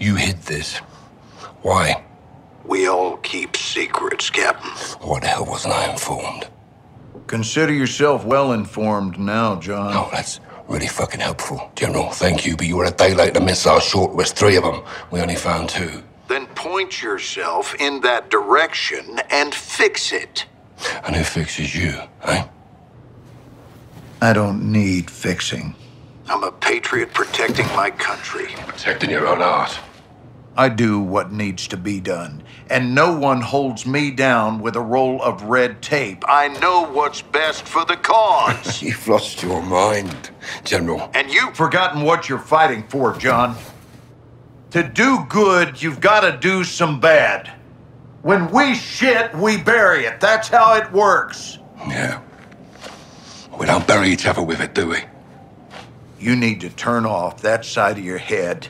You hid this. Why? We all keep secrets, Captain. Why the hell wasn't I informed? Consider yourself well informed now, John. Oh, that's really fucking helpful. General, thank you, but you were a day late. The missile short was three of them. We only found two. Then point yourself in that direction and fix it. And who fixes you, eh? I don't need fixing. I'm a patriot protecting my country. Protecting your own art. I do what needs to be done, and no one holds me down with a roll of red tape. I know what's best for the cause. You've lost your mind, General. and you've Forgotten what you're fighting for, John. To do good, you've got to do some bad. When we shit, we bury it. That's how it works. Yeah. We don't bury each other with it, do we? You need to turn off that side of your head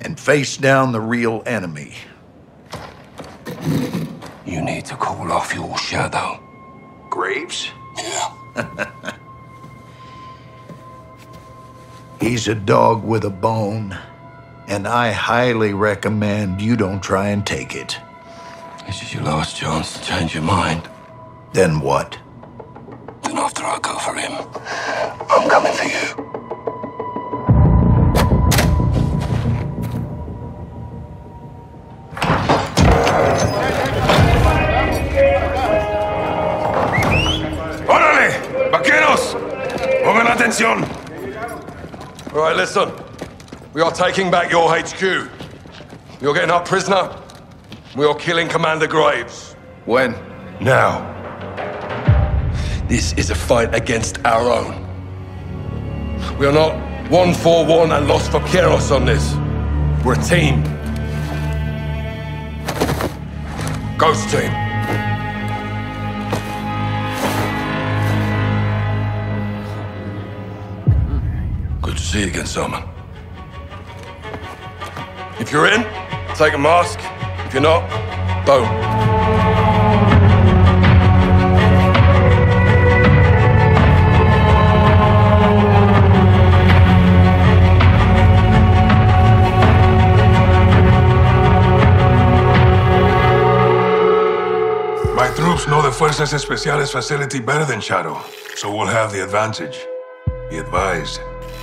and face down the real enemy. You need to call off your shadow. Graves? Yeah. He's a dog with a bone, and I highly recommend you don't try and take it. This is your last chance to change your mind. Then what? Then after I go for him, I'm coming for you. ¡Vaqueros! ¡Pongan atención! All right, listen. We are taking back your HQ. You're getting up prisoner. We are killing Commander Graves. When? Now. This is a fight against our own. We are not one for one and lost for Vaqueros on this. We're a team. Ghost team. To see you again, Salman. If you're in, take a mask. If you're not, don't. My troops know the Fuerzas Especiales facility better than Shadow, so we'll have the advantage. Be advised,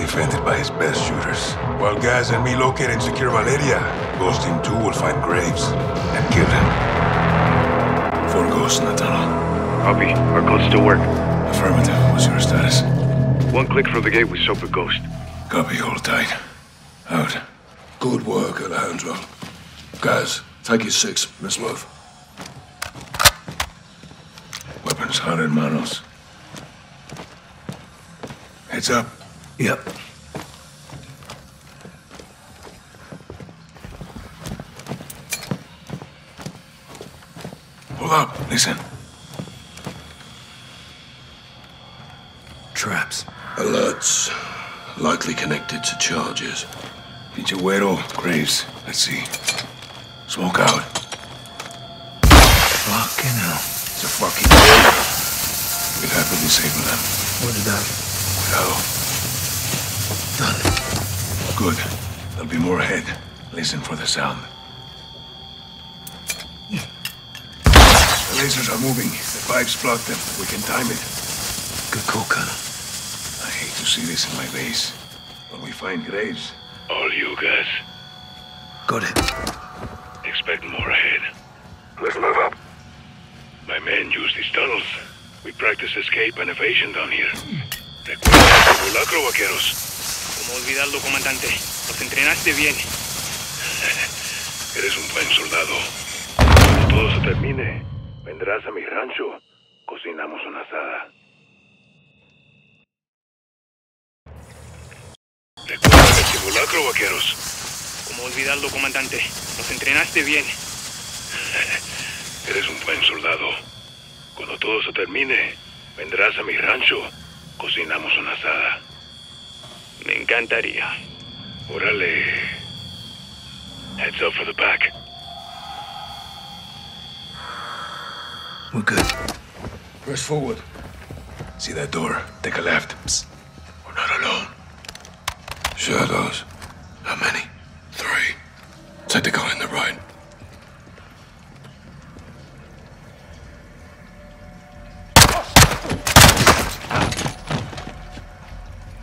defended by his best shooters. While Gaz and me locate and secure Valeria, Ghost Team 2 will find Graves and kill him. Four ghosts in the tunnel. Copy. Our codes still work. Affirmative. What's your status? One click from the gate with and Ghost. Copy. Hold tight. Out. Good work, Alejandro. Guys, take your six. Let's move. Weapons hot in manos. Heads up. Yep. Hold up. Listen. Traps. Alerts. Likely connected to charges. Pinche güero. Graves. Let's see. Smoke out. Fucking hell. It's a fucking. We'll have to disable them. What about Cuidado. Done? Good. There'll be more ahead. Listen for the sound. The lasers are moving. The pipes block them. We can time it. Good call, Colonel. I hate to see this in my base. When we find Graves, All you guys. Got it. Expect more ahead. let's move up. My men use these tunnels. We practice escape and evasion down here. Recuerda el simulacro, vaqueros. ¿Cómo olvidarlo, comandante? Los entrenaste bien. Eres un buen soldado. Cuando todo se termine, vendrás a mi rancho. Cocinamos una asada. Recuerda el simulacro, vaqueros. ¿Cómo olvidarlo, comandante? Los entrenaste bien. Eres un buen soldado. Cuando todo se termine, vendrás a mi rancho. Cocinamos una asada. Me encantaría. Órale. Heads up for the back. We're good. Press forward. See that door? Take a left. Psst. We're not alone. Shadows. How many? Three. Take the guy in the right.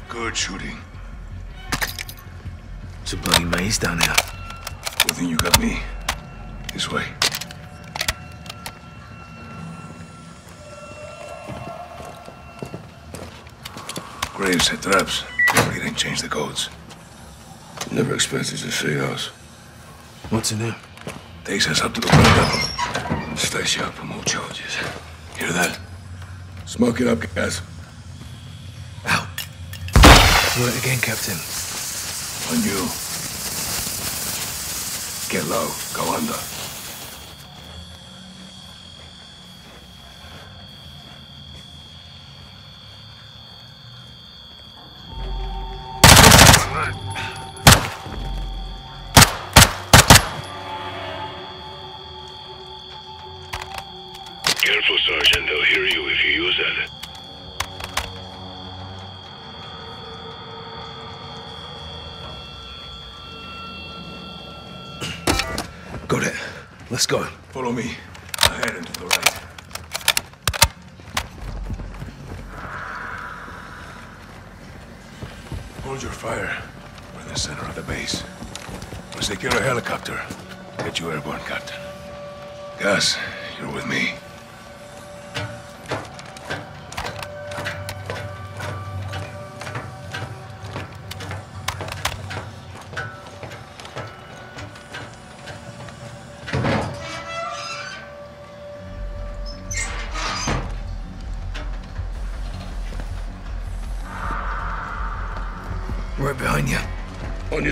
Good shooting. It's a bloody maze down there. Good thing you got me. This way. Graves had traps. He didn't change the codes. Never expected to see us. What's in there? Takes us up to the ground level. Stay sharp for more charges. Hear that? Smoke it up, guys. Out. Do it again, Captain. On you. Get low. Go under. Let's go. Follow me. Ahead and to the right. Hold your fire. We're in the center of the base. We'll secure a helicopter. Get you airborne, Captain. Gaz, you're with me.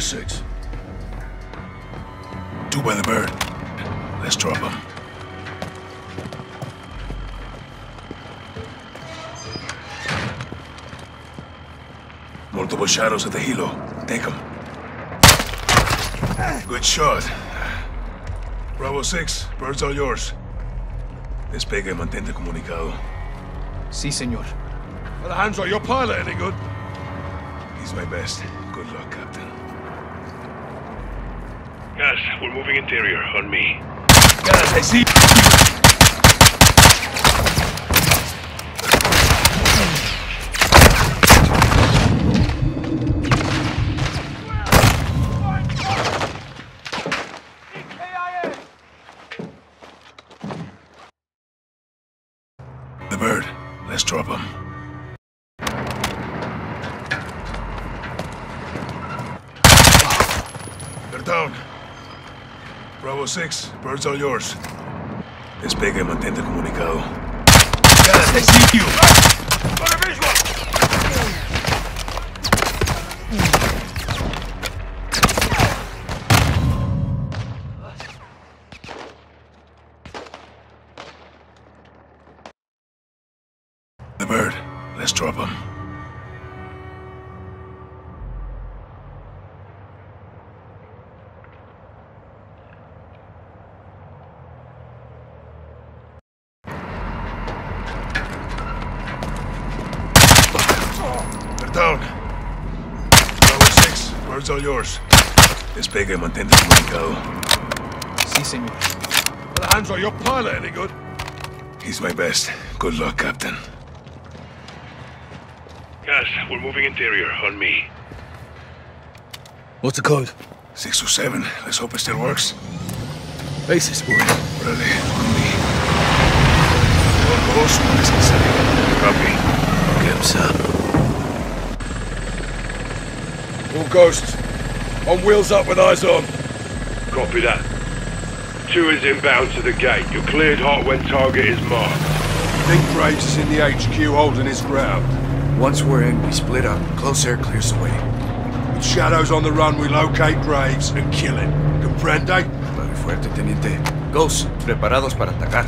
Six. Two by the bird. Let's drop them. Multiple shadows at the helo. Take them. Good shot. Bravo 6, birds all yours. Despegue y mantente comunicado. Sí, señor. The hands Alejandro, your pilot any good? He's my best. Good luck, Captain. Gaz, we're moving interior. On me. Guys, I see. 06, bird's all yours. Despegue, mantente comunicado. Yes, it, they see you! Got! The bird. Let's drop him. All yours. Despegue y mantente comunicado. Sí, señor. Alejandro, your pilot any good? He's my best. Good luck, Captain. Gaz, we're moving interior. On me. What's the code? Six or seven. Let's hope it still works. Basis, boy. Órale, con mi. Dos, dos, una necesaria. Copy. Gibbs up. All ghosts. On wheels up with eyes on. Copy that. Two is inbound to the gate. You're cleared hot when target is marked. Think Graves is in the HQ holding his ground. Once we're in, we split up. Close air clears the way. With shadows on the run, we locate Graves and kill him. Comprende? Vale fuerte, teniente. Ghosts, preparados para atacar.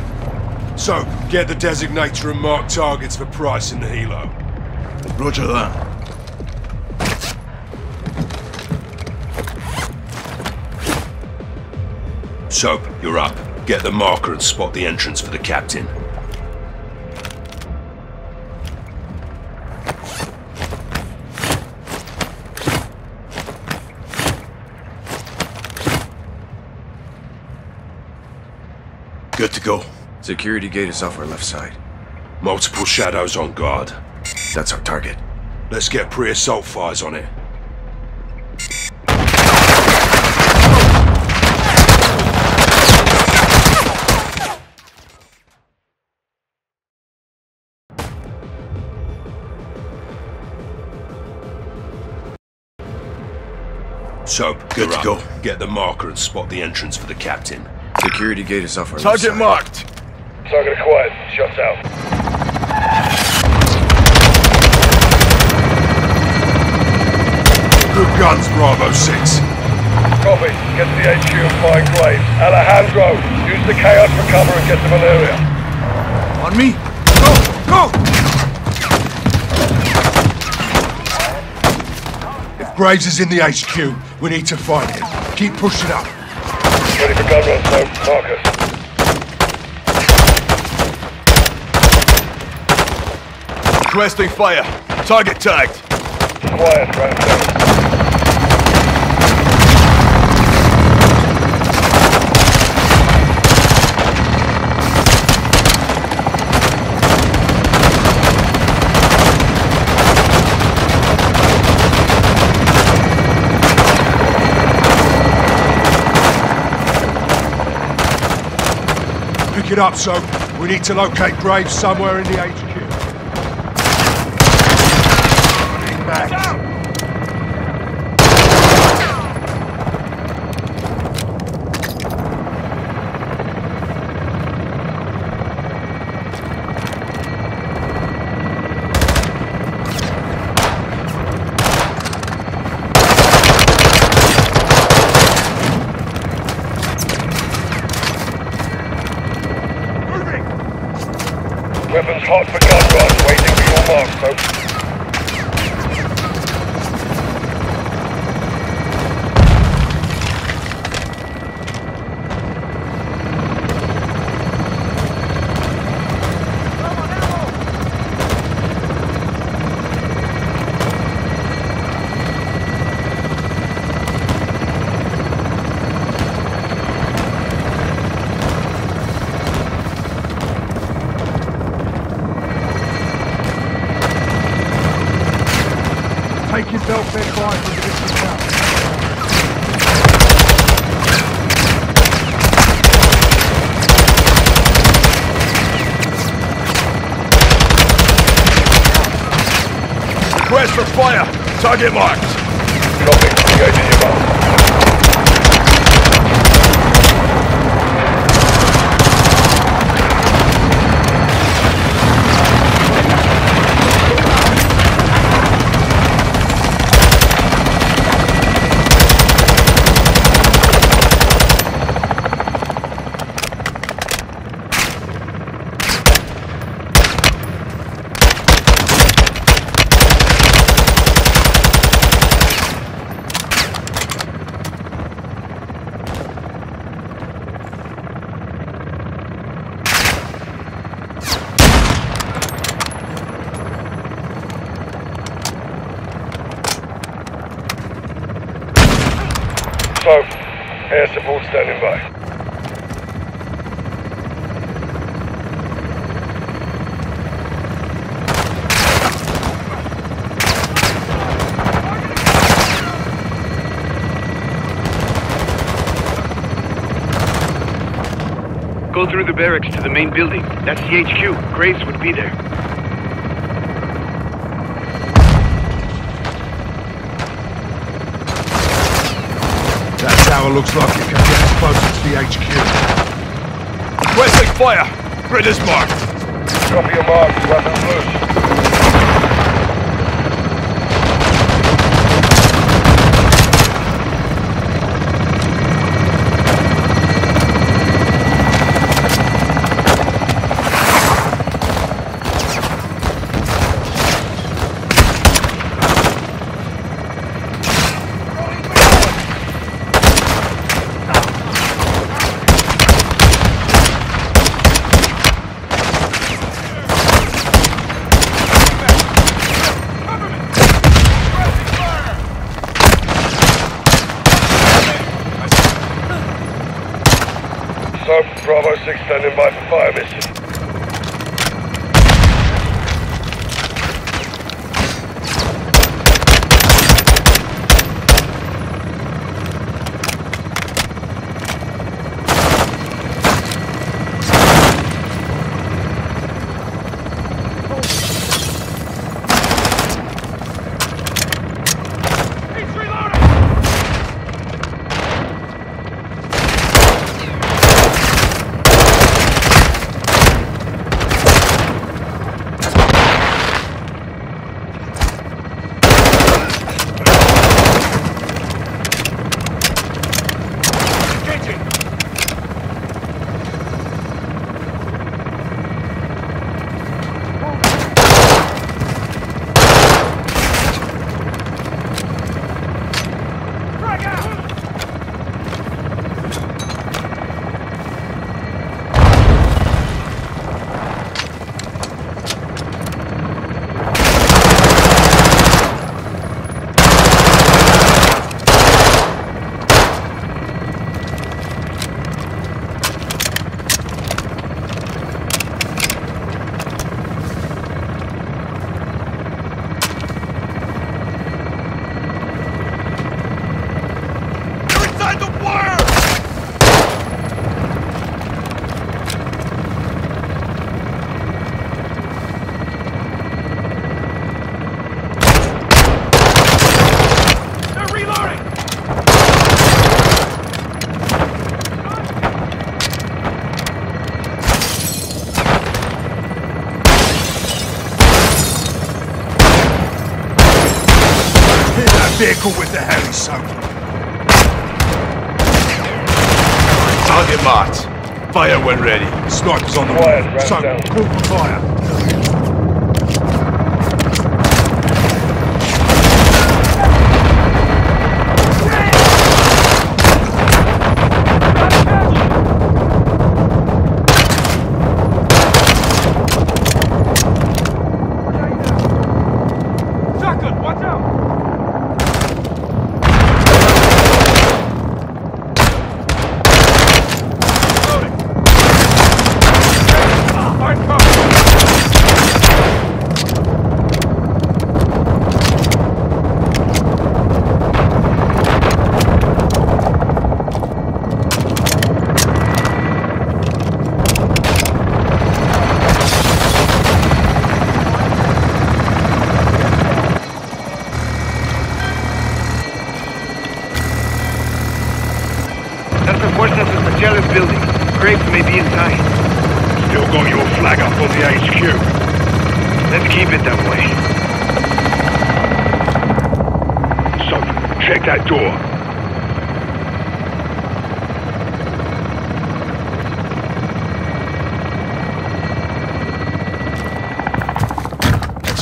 So, get the designator and mark targets for Price and the helo. Roger that. Soap, you're up. Get the marker and spot the entrance for the captain. Good to go. Security gate is off our left side. Multiple shadows on guard. That's our target. Let's get pre-assault fires on it. Soap, Good you're to go. Get the marker and spot the entrance for the captain. Security gate is off our Target side. marked. Target acquired. Shots out. Good guns, Bravo 6. Copy. Get to the HQ and find Graves. Alejandro, use the chaos for cover and get to Valeria. On me! Go! Go! If Graves is in the HQ, we need to find him. Keep pushing up. Ready for gun run, Marcus. Requesting fire. Target tagged. Quiet, down. It up, so We need to locate Graves somewhere in the HQ. Request for fire. Target marked. copy. Go through the barracks to the main building. That's the HQ. Graves would be there. That tower looks like it can get us closer to the HQ. Requesting fire. Grid is marked. Copy your mark. Weapons loose. sir. Bravo 6 standing by for fire mission. The. Target marked. Fire when ready. Snipers on the round So, call for fire.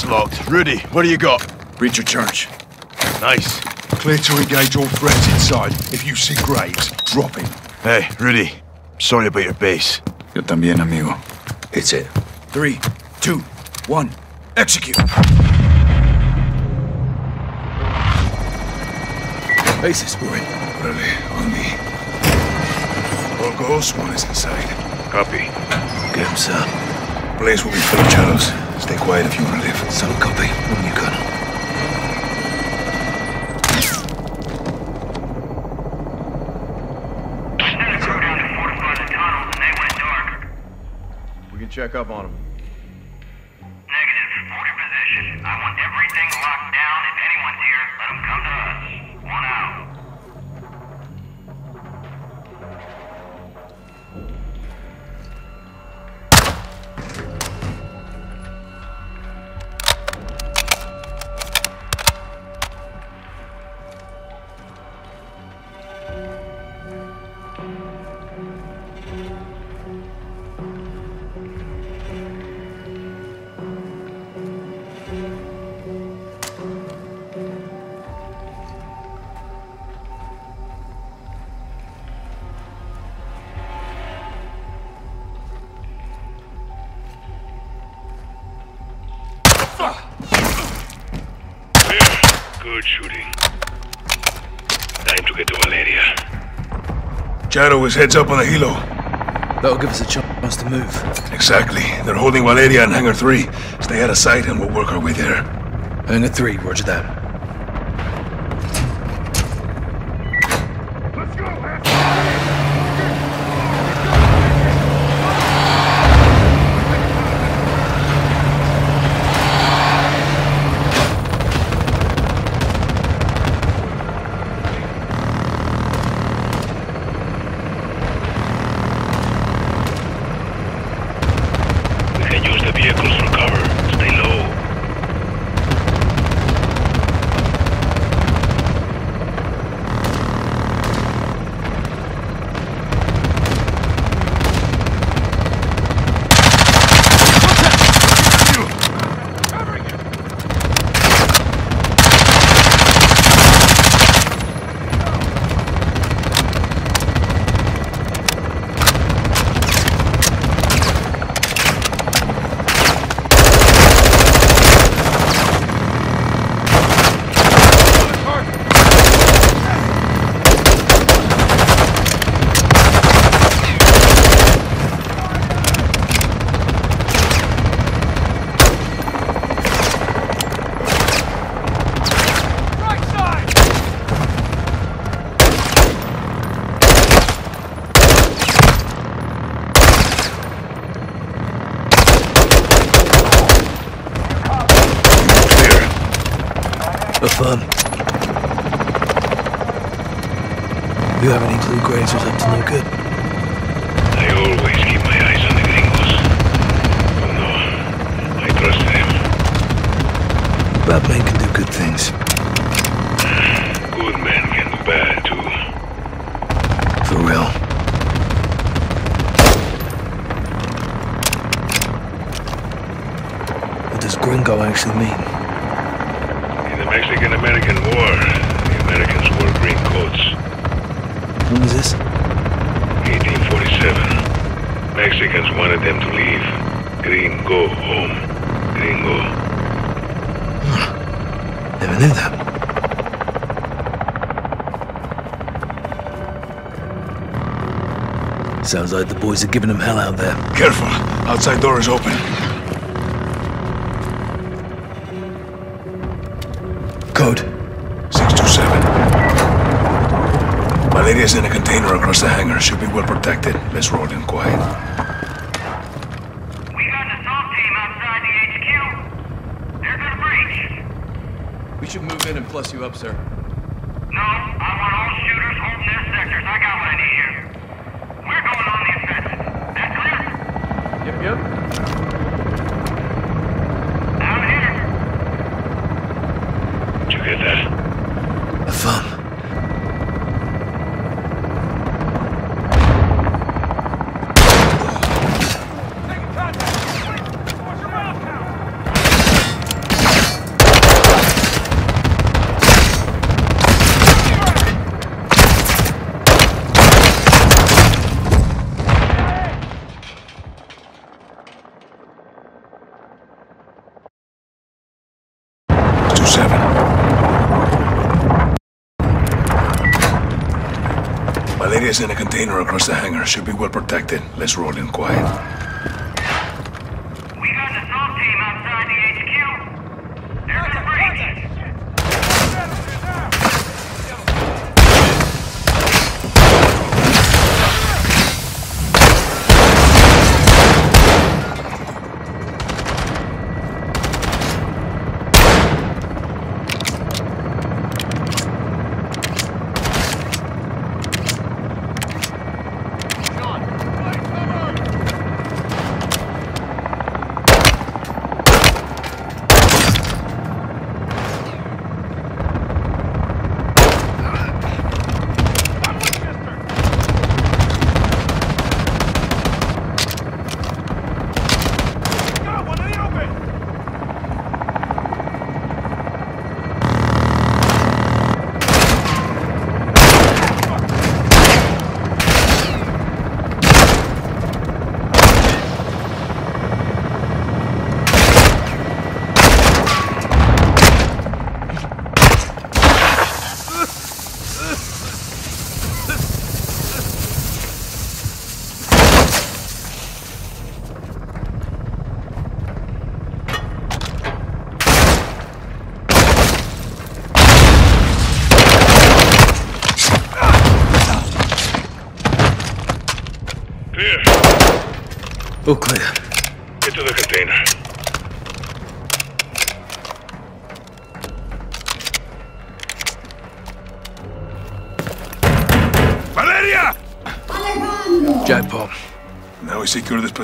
Locked. Rudy, what do you got? Breach of church. Nice. Clear to engage all threats inside. If you see Graves, drop him. Hey, Rudy. Sorry about your base. Yo también, amigo. It's it. Three, two, one, execute. Basis, boy. Orale, on me. All goes, one is inside. Copy. Get him, sir. Place will be full of shadows. Stay quiet if you want to live. So copy. When you can. We can check up on him. Shadow is heads up on the helo. That'll give us a chance to move. Exactly. They're holding Valeria and Hangar 3. Stay out of sight and we'll work our way there. Hangar 3, roger that. Affirm. You have any clue Graves was up to no good? I always keep my eyes on the gringos. Oh no, I trust them. Bad men can do good things. Good men can do bad too. For real. What does gringo actually mean? In the Mexican-American War, the Americans wore green coats. When was this? 1847. Mexicans wanted them to leave. Green go home. Gringo. Never knew that. Sounds like the boys are giving them hell out there. Careful. Outside door is open. Code. 627. Valeria's in a container across the hangar. Should be well protected. Let's roll in quiet. We got an assault team outside the HQ. They're gonna breach. We should move in and plus you up, sir. No, I want all shooters holding their sectors. I got what I need here. We're going on the offensive. That clear? Yep, yep. Out here. Did you get that? Affirm. Two seven. Valeria's in a container across the hangar. Should be well protected. Let's roll in quiet.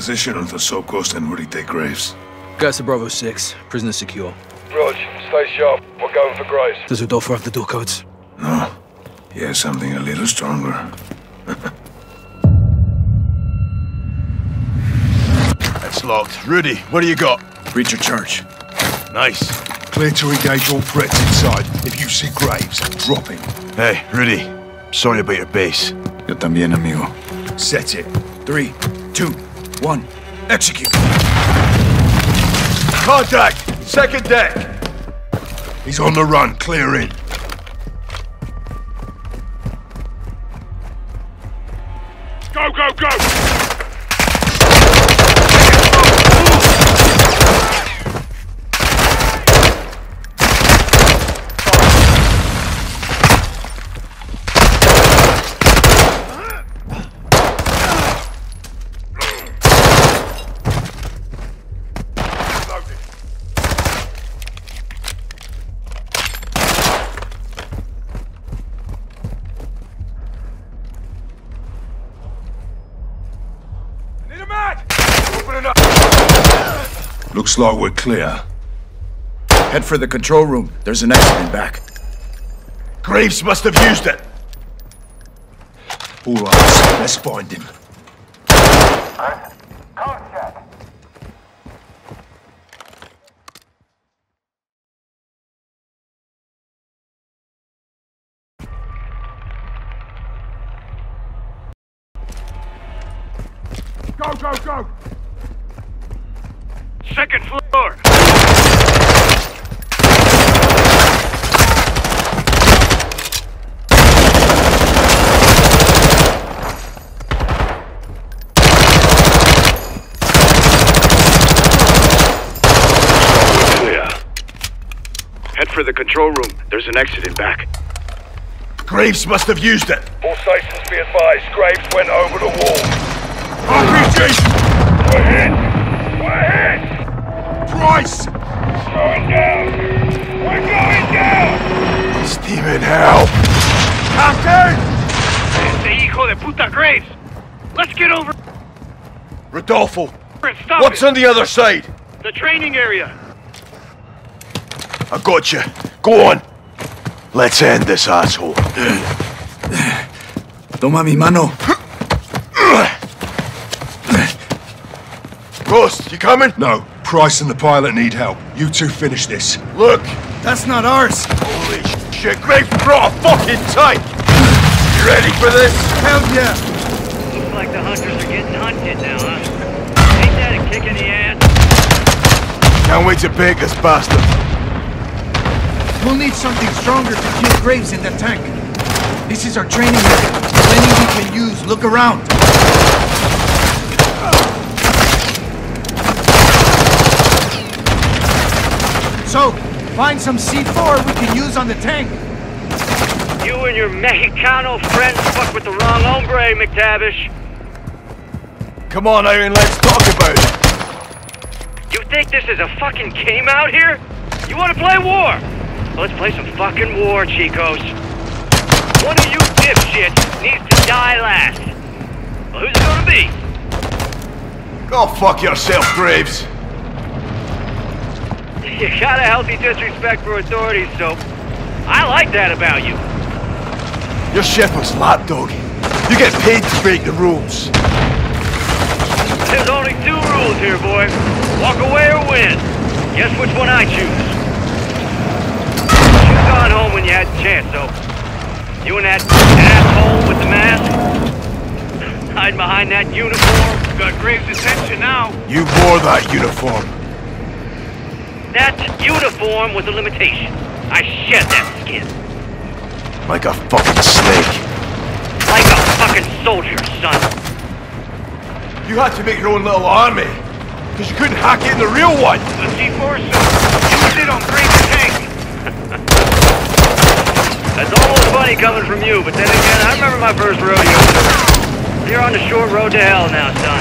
Position until Soap Ghost and Rudy take Graves. Guys to Bravo 6. Prisoner secure. Rog, stay sharp. We're going for Graves. Does Rodolfo have the door codes? No. He has something a little stronger. That's locked. Rudy, what do you got? Reach your charge. Nice. Clear to engage all threats inside. If you see Graves, drop him. Hey, Rudy. Sorry about your base. Yo también, amigo. Set it. Three, two, one, execute. Contact! Second deck! He's on the run. Clear in. Go, go, go! Looks like we're clear. Head for the control room. There's an exit in back. Graves must have used it. All right, let's find him. Go, go, go! Second floor! Clear. Head for the control room. There's an exit in back. Graves must have used it. All stations be advised. Graves went over the wall. RPG! We're hit! We're! Going down! We're going down! Steaming hell. Captain! Ese hijo de puta Graves! Let's get over Rodolfo, stop what's it! on the other side? The training area! I got you. Go on. Let's end this asshole. Toma mi mano. Ghost, you coming? No, Price and the pilot need help. You two finish this. Look. That's not ours. Holy shit, Graves brought a fucking tank. You ready for this? Hell yeah. Looks like the hunters are getting hunted now, huh? Ain't that a kick in the ass? Can't wait to bake this bastard. We'll need something stronger to kill Graves in the tank. This is our training area. Plenty we can use. Look around. So, find some C4 we can use on the tank. You and your Mexicano friends fuck with the wrong hombre, McTavish. Come on, Aaron, let's talk about it. You think this is a fucking game out here? You wanna play war? Well, let's play some fucking war, Chicos. One of you dipshits needs to die last. Well, who's it gonna be? Go fuck yourself, Graves. You got a healthy disrespect for authorities, so I like that about you. Your ship was lapdog. You get paid to break the rules. There's only two rules here, boy. Walk away or win. Guess which one I choose. Should've gone home when you had the chance, though. You and that asshole with the mask. Hide behind that uniform. Got Graves' attention now. You wore that uniform. That uniform was a limitation. I shed that skin. Like a fucking snake. Like a fucking soldier, son. You had to make your own little army. Because you couldn't hack it in the real one. The C4 suit. Use it on Graves' tank. That's almost funny coming from you, but then again, I remember my first rodeo. You're on the short road to hell now, son.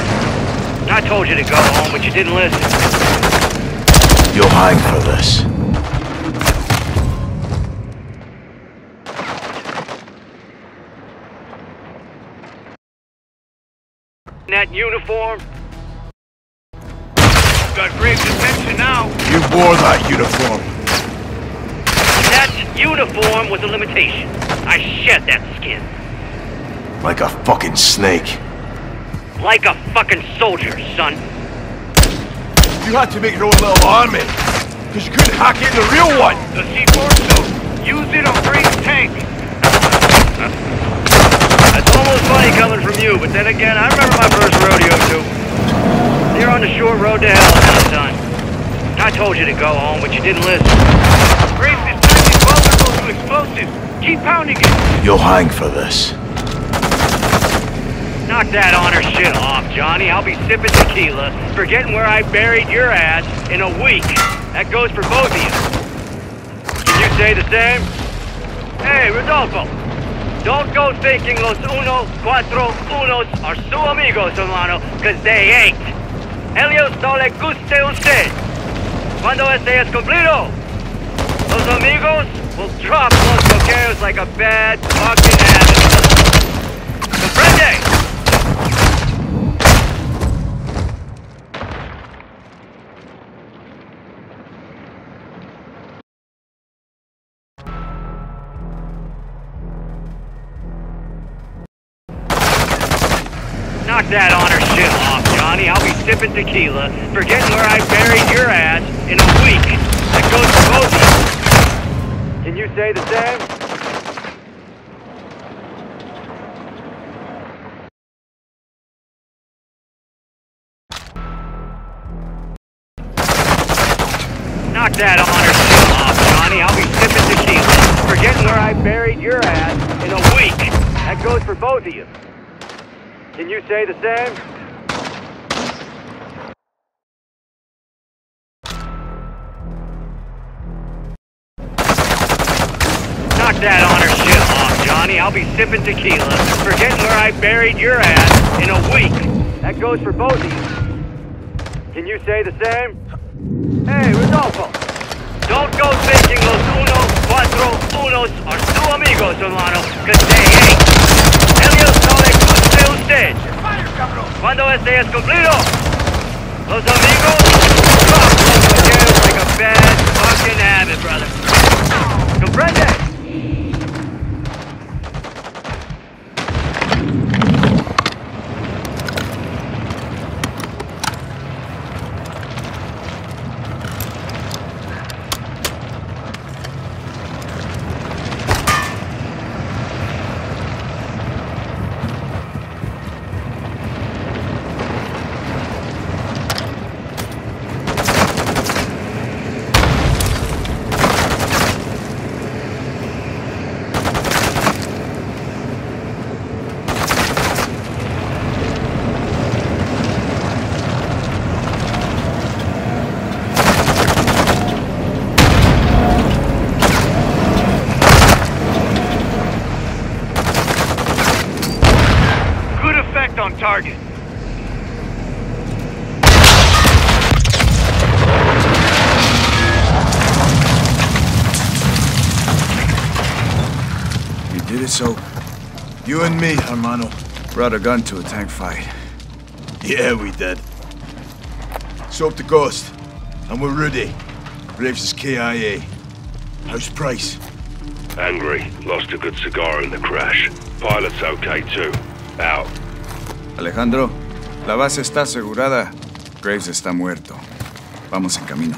I told you to go home, but you didn't listen. You'll hang for this. That uniform. Got Graves' attention now. You wore that uniform. That uniform was a limitation. I shed that skin. Like a fucking snake. Like a fucking soldier, son. You had to make your own little army. Because you couldn't hack into the real one. The C4 suit. Use it on Graves' tank. That's almost funny coming from you, but then again, I remember my first rodeo too. You're on the short road to hell now, son. I told you to go home, but you didn't listen. Tank is vulnerable to explosives. Keep pounding it. You'll hang for this. Knock that honor shit off, Johnny. I'll be sipping tequila, forgetting where I buried your ass in a week. That goes for both of you. Can you say the same? Hey, Rodolfo. Don't go thinking los uno, cuatro, unos are su amigos, hermano, because they ain't. Ellos no le guste usted. Cuando este es cumplido, los amigos will drop los bloqueos like a bad fucking habit. Comprende? Sipping tequila, forgetting where I buried your ass in a week. That goes for both of you. Can you say the same? Knock that honor shit off, Johnny. I'll be sipping tequila, forgetting where I buried your ass in a week. That goes for both of you. Can you say the same? That honor shit off, Johnny. I'll be sipping tequila, forgetting where I buried your ass in a week. That goes for both of you. Can you say the same? Hey, Rodolfo. Don't go thinking los uno, cuatro, unos are two amigos, hermano, because they ain't. Ellos no le guste usted. Cuando este es cumplido, los amigos like a bad fucking habit, brother. Comprende? Good effect on target. You did it so. You and me, hermano, brought a gun to a tank fight. Yeah, we did. So up the coast. And we're ready. Graves is KIA. How's Price? Angry. Lost a good cigar in the crash. Pilot's okay too. Out. Alejandro, la base está asegurada. Graves está muerto. Vamos en camino.